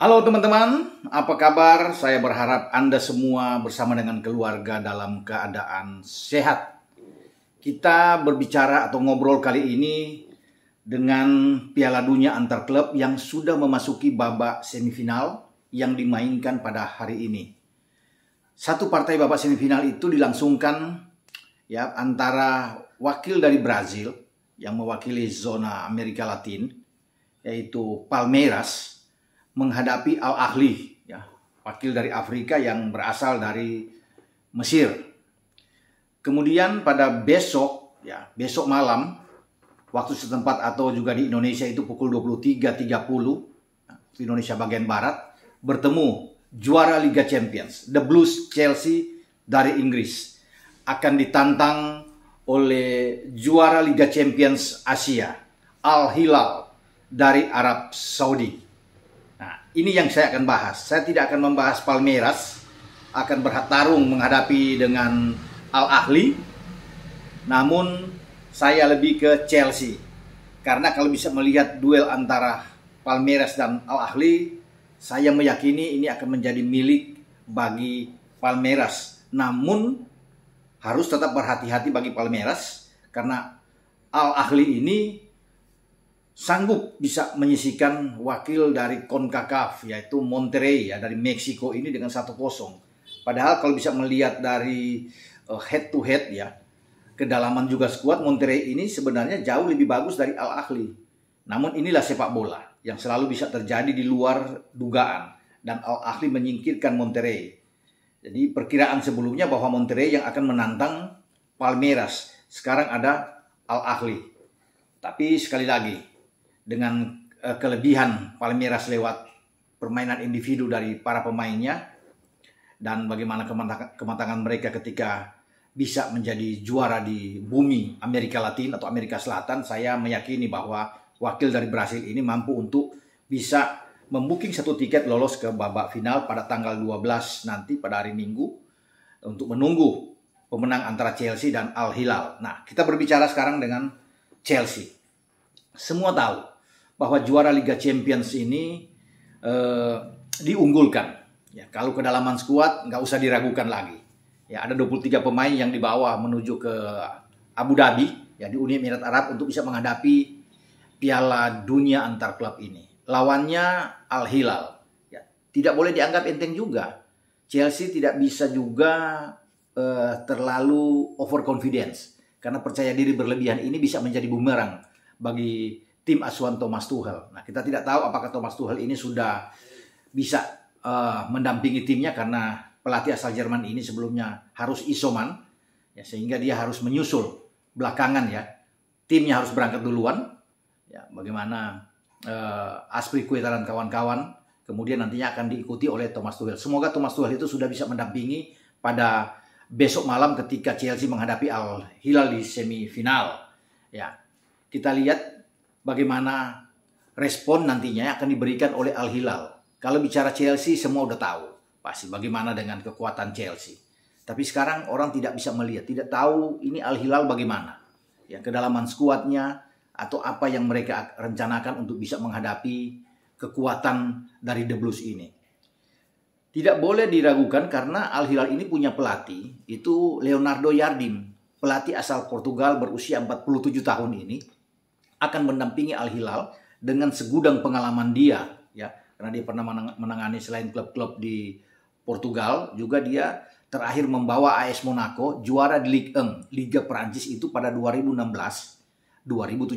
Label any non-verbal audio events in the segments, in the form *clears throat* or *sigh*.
Halo teman-teman, apa kabar? Saya berharap Anda semua bersama dengan keluarga dalam keadaan sehat. Kita berbicara atau ngobrol kali ini dengan Piala Dunia antar klub yang sudah memasuki babak semifinal yang dimainkan pada hari ini. Satu partai babak semifinal itu dilangsungkan ya antara wakil dari Brazil yang mewakili zona Amerika Latin yaitu Palmeiras menghadapi Al Ahli, ya, wakil dari Afrika yang berasal dari Mesir. Kemudian pada besok, ya, besok malam waktu setempat atau juga di Indonesia itu pukul 23.30 ya, Indonesia bagian barat bertemu juara Liga Champions, The Blues Chelsea dari Inggris akan ditantang oleh juara Liga Champions Asia, Al Hilal dari Arab Saudi ini yang saya akan bahas. Saya tidak akan membahas Palmeiras akan bertarung menghadapi dengan Al Ahli. Namun saya lebih ke Chelsea. Karena kalau bisa melihat duel antara Palmeiras dan Al Ahli, saya meyakini ini akan menjadi milik bagi Palmeiras. Namun harus tetap berhati-hati bagi Palmeiras karena Al Ahli ini sanggup bisa menyisikan wakil dari CONCACAF yaitu Monterrey ya dari Meksiko ini dengan 1-0. Padahal kalau bisa melihat dari uh, head to head ya kedalaman juga skuad Monterrey ini sebenarnya jauh lebih bagus dari Al Ahli. Namun inilah sepak bola yang selalu bisa terjadi di luar dugaan dan Al Ahli menyingkirkan Monterrey. Jadi perkiraan sebelumnya bahwa Monterrey yang akan menantang Palmeiras sekarang ada Al Ahli. Tapi sekali lagi dengan uh, kelebihan Palmeiras lewat permainan individu dari para pemainnya dan bagaimana kematangan mereka ketika bisa menjadi juara di bumi Amerika Latin atau Amerika Selatan, saya meyakini bahwa wakil dari Brasil ini mampu untuk bisa membooking satu tiket lolos ke babak final pada tanggal 12 nanti pada hari Minggu untuk menunggu pemenang antara Chelsea dan Al Hilal. Nah, kita berbicara sekarang dengan Chelsea. Semua tahu bahwa juara Liga Champions ini uh, diunggulkan. Ya, kalau kedalaman skuad nggak usah diragukan lagi. Ya, ada 23 pemain yang dibawa menuju ke Abu Dhabi ya di Uni Emirat Arab untuk bisa menghadapi Piala Dunia antar klub ini. Lawannya Al Hilal. Ya, tidak boleh dianggap enteng juga. Chelsea tidak bisa juga uh, terlalu overconfidence karena percaya diri berlebihan ini bisa menjadi bumerang bagi tim asuhan Thomas Tuchel. Nah, kita tidak tahu apakah Thomas Tuchel ini sudah bisa uh, mendampingi timnya karena pelatih asal Jerman ini sebelumnya harus isoman, ya, sehingga dia harus menyusul belakangan ya. Timnya harus berangkat duluan, ya, bagaimana uh, Aspri Kueta dan kawan-kawan, kemudian nantinya akan diikuti oleh Thomas Tuchel. Semoga Thomas Tuchel itu sudah bisa mendampingi pada besok malam ketika Chelsea menghadapi Al Hilal di semifinal. Ya, kita lihat bagaimana respon nantinya akan diberikan oleh Al Hilal. Kalau bicara Chelsea semua udah tahu pasti bagaimana dengan kekuatan Chelsea. Tapi sekarang orang tidak bisa melihat, tidak tahu ini Al Hilal bagaimana. Ya, kedalaman skuadnya atau apa yang mereka rencanakan untuk bisa menghadapi kekuatan dari The Blues ini. Tidak boleh diragukan karena Al Hilal ini punya pelatih, itu Leonardo Jardim, pelatih asal Portugal berusia 47 tahun ini akan mendampingi Al Hilal dengan segudang pengalaman dia ya. Karena dia pernah menangani selain klub-klub di Portugal juga dia terakhir membawa AS Monaco juara di Ligue 1 Liga Perancis itu pada 2016 2017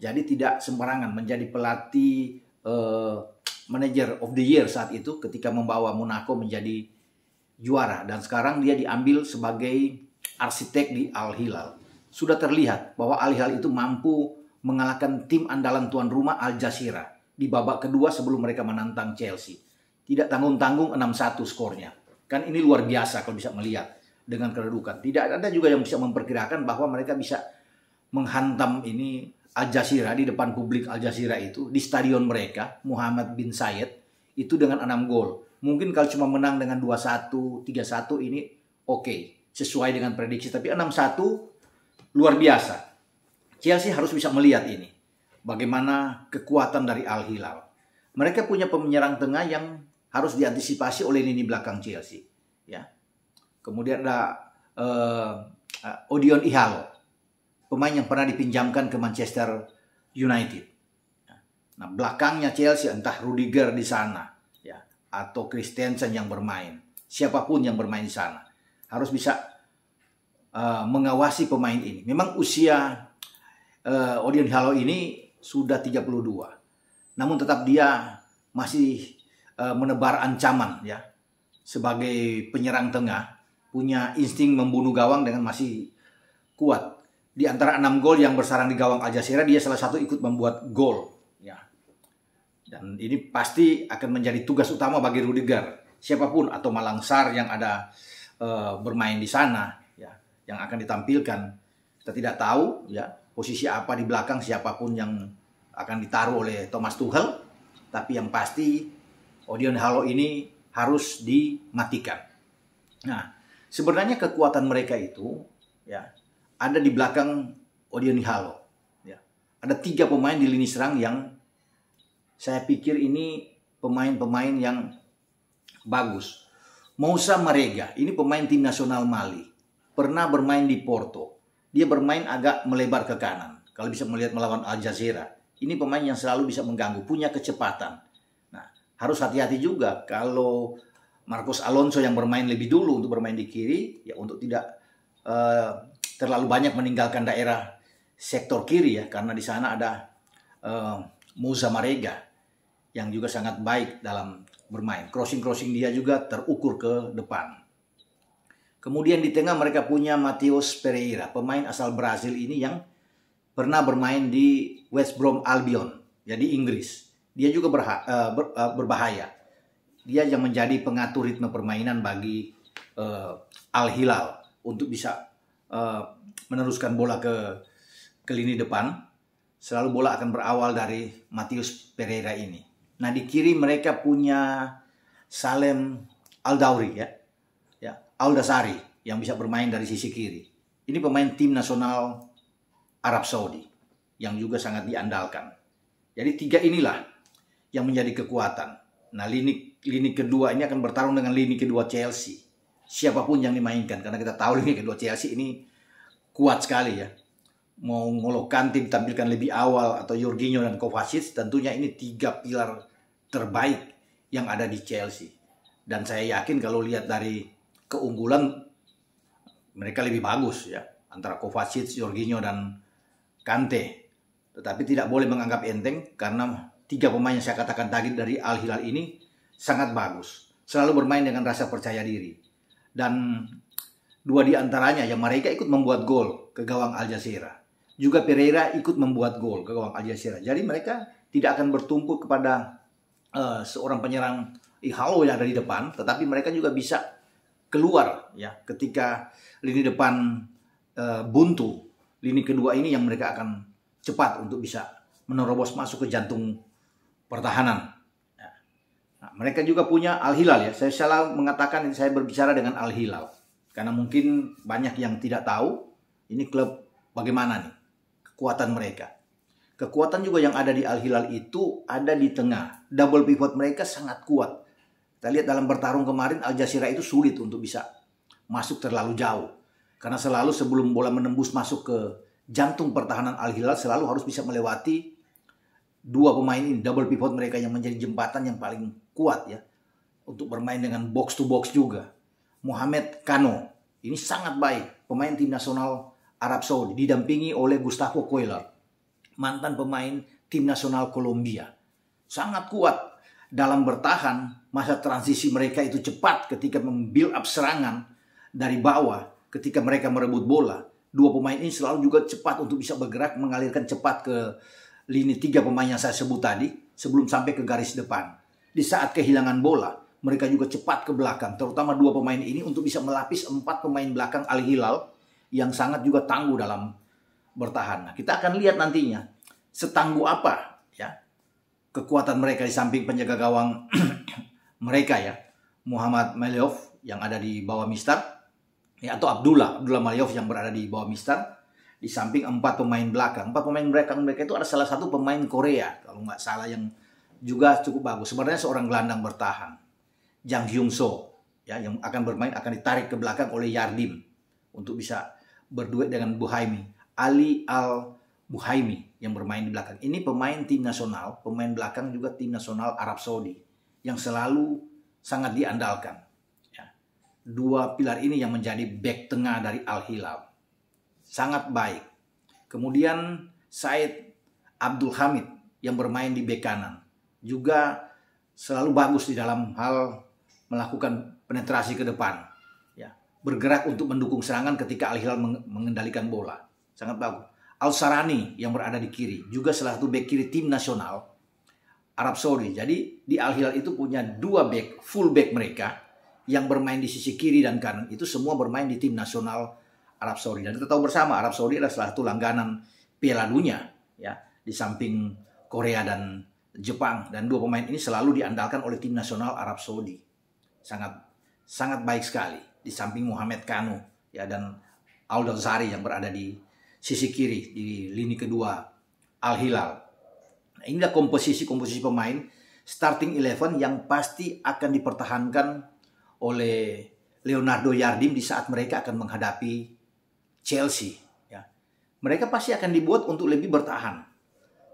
jadi tidak sembarangan menjadi pelatih uh, manager of the year saat itu ketika membawa Monaco menjadi juara. Dan sekarang dia diambil sebagai arsitek di Al Hilal sudah terlihat bahwa Al Hilal itu mampu mengalahkan tim andalan tuan rumah Al Jazeera di babak kedua sebelum mereka menantang Chelsea. Tidak tanggung-tanggung 6-1 skornya. Kan ini luar biasa kalau bisa melihat dengan kedudukan. Tidak ada juga yang bisa memperkirakan bahwa mereka bisa menghantam ini Al Jazeera di depan publik Al Jazeera itu di stadion mereka Muhammad bin Zayed itu dengan 6 gol. Mungkin kalau cuma menang dengan 2-1, 3-1 ini oke, okay, sesuai dengan prediksi tapi 6-1 luar biasa. Chelsea harus bisa melihat ini. Bagaimana kekuatan dari Al Hilal. mereka punya penyerang tengah yang harus diantisipasi oleh lini belakang Chelsea. Ya. Kemudian ada uh, Odion Ihalo, pemain yang pernah dipinjamkan ke Manchester United. Nah, belakangnya Chelsea entah Rudiger di sana ya atau Christensen yang bermain, siapa pun yang bermain di sana harus bisa uh, mengawasi pemain ini. Memang usia uh, Odion Halo ini sudah 32. Namun tetap dia masih uh, menebar ancaman ya sebagai penyerang tengah punya insting membunuh gawang dengan masih kuat. Di antara enam gol yang bersarang di gawang Aljazira dia salah satu ikut membuat gol ya. Dan ini pasti akan menjadi tugas utama bagi Rudiger siapa pun atau Malangsar yang ada uh, bermain di sana ya yang akan ditampilkan. Kita tidak tahu ya posisi apa di belakang siapa pun yang akan ditaruh oleh Thomas Tuchel, tapi yang pasti Odion Halo ini harus dimatikan. Nah, sebenarnya kekuatan mereka itu ya ada di belakang Odion Halo. Ya. Ada tiga pemain di lini serang yang saya pikir ini pemain-pemain yang bagus. Moussa Marega, ini pemain tim nasional Mali. Pernah bermain di Porto. Dia bermain agak melebar ke kanan. Kalau bisa melihat melawan Al Jazeera. Ini pemain yang selalu bisa mengganggu, punya kecepatan. Nah, harus hati-hati juga kalau Marcos Alonso yang bermain lebih dulu untuk bermain di kiri, ya untuk tidak uh, terlalu banyak meninggalkan daerah sektor kiri ya, karena di sana ada uh, Musa Marega yang juga sangat baik dalam bermain. Crossing-crossing dia juga terukur ke depan. Kemudian di tengah mereka punya Mateus Pereira, pemain asal Brazil ini yang pernah bermain di West Brom Albion, jadi Inggris. Dia juga berha uh, ber, uh, berbahaya. Dia yang menjadi pengatur ritme permainan bagi uh, Al Hilal untuk bisa uh, meneruskan bola ke ke lini depan. Selalu bola akan berawal dari Matius Pereira ini. Nah di kiri mereka punya Salem Aldauri ya Aldasari yang bisa bermain dari sisi kiri. Ini pemain tim nasional Arab Saudi yang juga sangat diandalkan. Jadi tiga inilah yang menjadi kekuatan. Nah lini lini kedua ini akan bertarung dengan lini kedua Chelsea. Siapa pun yang dimainkan karena kita tahu lini kedua Chelsea ini kuat sekali ya. Mau Ngolo Kante ditampilkan lebih awal atau Jorginho dan Kovacic tentunya ini tiga pilar terbaik yang ada di Chelsea. Dan saya yakin kalau lihat dari keunggulan mereka lebih bagus ya antara Kovacic, Jorginho dan Kante. Tetapi tidak boleh menganggap enteng karena tiga pemain yang saya katakan tadi dari Al Hilal ini sangat bagus. Selalu bermain dengan rasa percaya diri. Dan dua di antaranya yang mereka ikut membuat gol ke gawang Al Jazeera. Juga Pereira ikut membuat gol ke gawang Al Jazeera. Jadi mereka tidak akan bertumpu kepada uh, seorang penyerang Ihalo yang ada di depan, tetapi mereka juga bisa keluar ya ketika lini depan uh, buntu lini kedua ini yang mereka akan cepat untuk bisa menerobos masuk ke jantung pertahanan. Ya. Nah, mereka juga punya Al Hilal ya. Saya salah mengatakan saya berbicara dengan Al Hilal karena mungkin banyak yang tidak tahu ini klub bagaimana nih kekuatan mereka. Kekuatan juga yang ada di Al Hilal itu ada di tengah. Double pivot mereka sangat kuat. Kita lihat dalam bertarung kemarin Al Jazeera itu sulit untuk bisa masuk terlalu jauh. Karena selalu sebelum bola menembus masuk ke jantung pertahanan Al Hilal selalu harus bisa melewati dua pemain ini double pivot mereka yang menjadi jembatan yang paling kuat ya untuk bermain dengan box to box juga. Mohamed Kano ini sangat baik pemain tim nasional Arab Saudi didampingi oleh Gustavo Coelho mantan pemain tim nasional Kolombia. Sangat kuat dalam bertahan masa transisi mereka itu cepat ketika membuild up serangan dari bawah ketika mereka merebut bola, dua pemain ini selalu juga cepat untuk bisa bergerak mengalirkan cepat ke lini tiga pemain yang saya sebut tadi sebelum sampai ke garis depan. Di saat kehilangan bola, mereka juga cepat ke belakang, terutama dua pemain ini untuk bisa melapis empat pemain belakang Al Hilal yang sangat juga tangguh dalam bertahan. Nah, kita akan lihat nantinya setangguh apa ya kekuatan mereka di samping penjaga gawang *clears throat* mereka ya Muhammad Meliov yang ada di bawah Mister ya, atau Abdullah Abdullah Maliov yang berada di bawah Mister di samping empat pemain belakang empat pemain belakang mereka itu ada salah satu pemain Korea kalau nggak salah yang juga cukup bagus. Sebenarnya seorang gelandang bertahan, Jang Hyung So, ya yang akan bermain akan ditarik ke belakang oleh Yardim untuk bisa berduet dengan Buhaimi. Ali Al Buhaimi yang bermain di belakang. Ini pemain tim nasional, pemain belakang juga tim nasional Arab Saudi yang selalu sangat diandalkan. Ya. Dua pilar ini yang menjadi back tengah dari Al Hilal. Sangat baik. Kemudian Said Abdul Hamid yang bermain di bek kanan juga selalu bagus di dalam hal melakukan penetrasi ke depan. Ya, bergerak untuk mendukung serangan ketika Al Hilal mengendalikan bola. Sangat bagus. Al Sarani yang berada di kiri juga salah satu bek kiri tim nasional Arab Saudi. Jadi di Al Hilal itu punya dua back full back mereka yang bermain di sisi kiri dan kanan itu semua bermain di tim nasional Arab Saudi. Dan kita tahu bersama Arab Saudi adalah salah satu langganan Piala Dunia ya di samping Korea dan Jepang dan dua pemain ini selalu diandalkan oleh tim nasional Arab Saudi. Sangat sangat baik sekali di samping Muhammad Kanu ya dan Aldo Zari yang berada di sisi kiri di lini kedua Al Hilal. Nah, inilah komposisi-komposisi pemain starting eleven yang pasti akan dipertahankan oleh Leonardo Yardim di saat mereka akan menghadapi Chelsea. Ya. Mereka pasti akan dibuat untuk lebih bertahan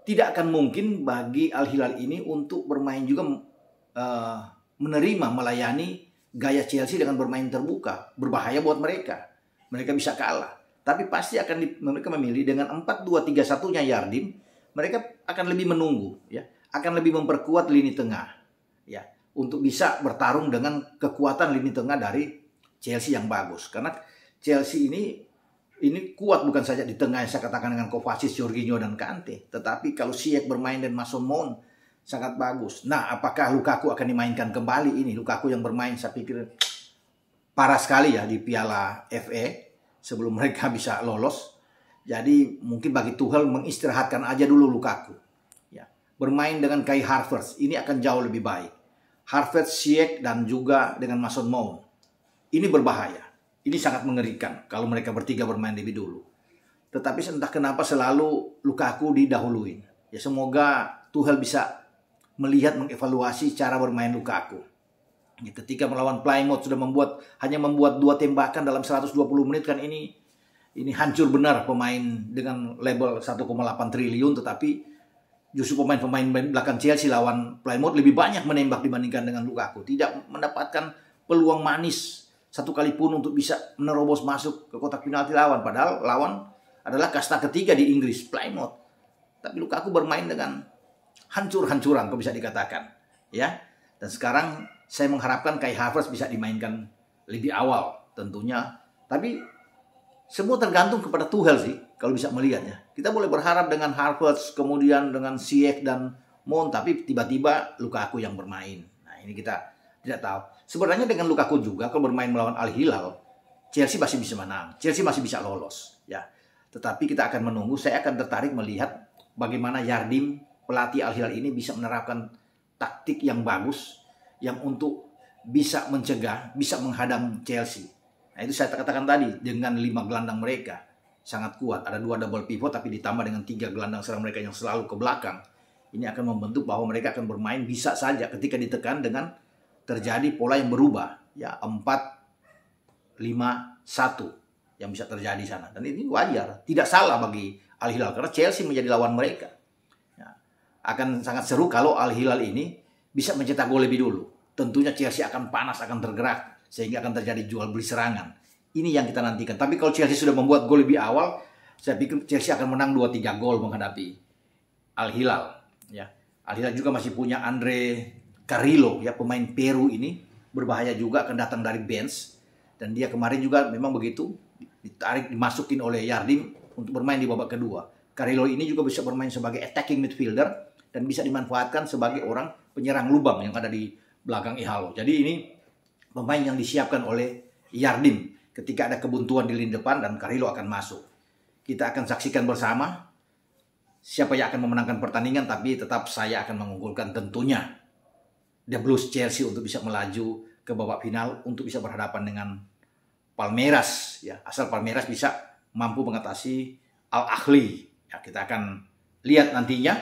tidak akan mungkin bagi Al Hilal ini untuk bermain juga uh, menerima melayani gaya Chelsea dengan bermain terbuka berbahaya buat mereka mereka bisa kalah tapi pasti akan mereka memilih dengan 4-2-3-1 nya Yardim mereka akan lebih menunggu ya akan lebih memperkuat lini tengah ya untuk bisa bertarung dengan kekuatan lini tengah dari Chelsea yang bagus karena Chelsea ini ini kuat bukan saja di tengah yang saya katakan dengan Kovacic, Jorginho dan Kante, tetapi kalau Ziyech bermain dan Mason Mount sangat bagus. Nah, apakah Lukaku akan dimainkan kembali ini? Lukaku yang bermain saya pikir parah sekali ya di Piala FA sebelum *laughs* mereka bisa lolos. Jadi mungkin bagi Tuchel mengistirahatkan aja dulu Lukaku. Ya, bermain dengan Kai Havertz ini akan jauh lebih baik. Havertz, Ziyech dan juga dengan Mason Mount. Ini berbahaya. Ini sangat mengerikan kalau mereka bertiga bermain lebih dulu. Tetapi entah kenapa selalu Lukaku didahuluin. Ya semoga Tuchel bisa melihat mengevaluasi cara bermain Lukaku. Ya, ketika melawan Plymouth sudah membuat hanya membuat dua tembakan dalam 120 menit kan ini ini hancur benar pemain dengan label 1,8 triliun tetapi justru pemain-pemain belakang Chelsea lawan Plymouth lebih banyak menembak dibandingkan dengan Lukaku. Tidak mendapatkan peluang manis satu kali pun untuk bisa menerobos masuk ke kotak penalti lawan. Padahal lawan adalah kasta ketiga di Inggris, Plymouth. Tapi Lukaku bermain dengan hancur-hancuran, kok bisa dikatakan. Ya, dan sekarang saya mengharapkan Kai Havertz bisa dimainkan lebih awal tentunya. Tapi semua tergantung kepada Tuchel sih kalau bisa melihatnya. Kita boleh berharap dengan Havertz kemudian dengan Ziyech dan Mon tapi tiba-tiba Lukaku yang bermain. Nah, ini kita tidak tahu. Sebenarnya dengan Lukaku juga kalau bermain melawan Al Hilal, Chelsea masih bisa menang. Chelsea masih bisa lolos, ya. Tetapi kita akan menunggu. Saya akan tertarik melihat bagaimana Yardim pelatih Al Hilal ini bisa menerapkan taktik yang bagus yang untuk bisa mencegah, bisa menghadang Chelsea. Nah itu saya katakan tadi dengan lima gelandang mereka sangat kuat. Ada dua double pivot tapi ditambah dengan tiga gelandang serang mereka yang selalu ke belakang. Ini akan membentuk bahwa mereka akan bermain bisa saja ketika ditekan dengan terjadi pola yang berubah. Ya 4 5 1 yang bisa terjadi sana. Dan ini wajar tidak salah bagi Al Hilal karena Chelsea menjadi lawan mereka. Ya, akan sangat seru kalau Al Hilal ini bisa mencetak gol lebih dulu. Tentunya Chelsea akan panas akan tergerak sehingga akan terjadi jual beli serangan. Ini yang kita nantikan. Tapi kalau Chelsea sudah membuat gol lebih awal saya pikir Chelsea akan menang 2-3 gol menghadapi Al Hilal. Ya. Al Hilal juga masih punya Andre Carrillo ya pemain Peru ini. Berbahaya juga akan datang dari bench. Dan dia kemarin juga memang begitu ditarik dimasukin oleh Yardim untuk bermain di babak kedua. Carrillo ini juga bisa bermain sebagai attacking midfielder dan bisa dimanfaatkan sebagai orang penyerang lubang yang ada di belakang Ihalo. Jadi ini pemain yang disiapkan oleh Yardim ketika ada kebuntuan di lini depan dan Carrillo akan masuk. Kita akan saksikan bersama siapa yang akan memenangkan pertandingan tapi tetap saya akan mengunggulkan tentunya The Blues Chelsea untuk bisa melaju ke babak final untuk bisa berhadapan dengan Palmeiras ya asal Palmeiras bisa mampu mengatasi Al Ahly ya kita akan lihat nantinya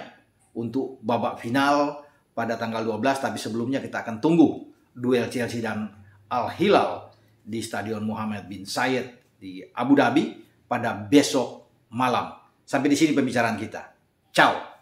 untuk babak final pada tanggal 12 tapi sebelumnya kita akan tunggu duel Chelsea dan Al Hilal di Stadion Muhammad bin Zayed di Abu Dhabi pada besok malam. Sampai di sini pembicaraan kita. Ciao.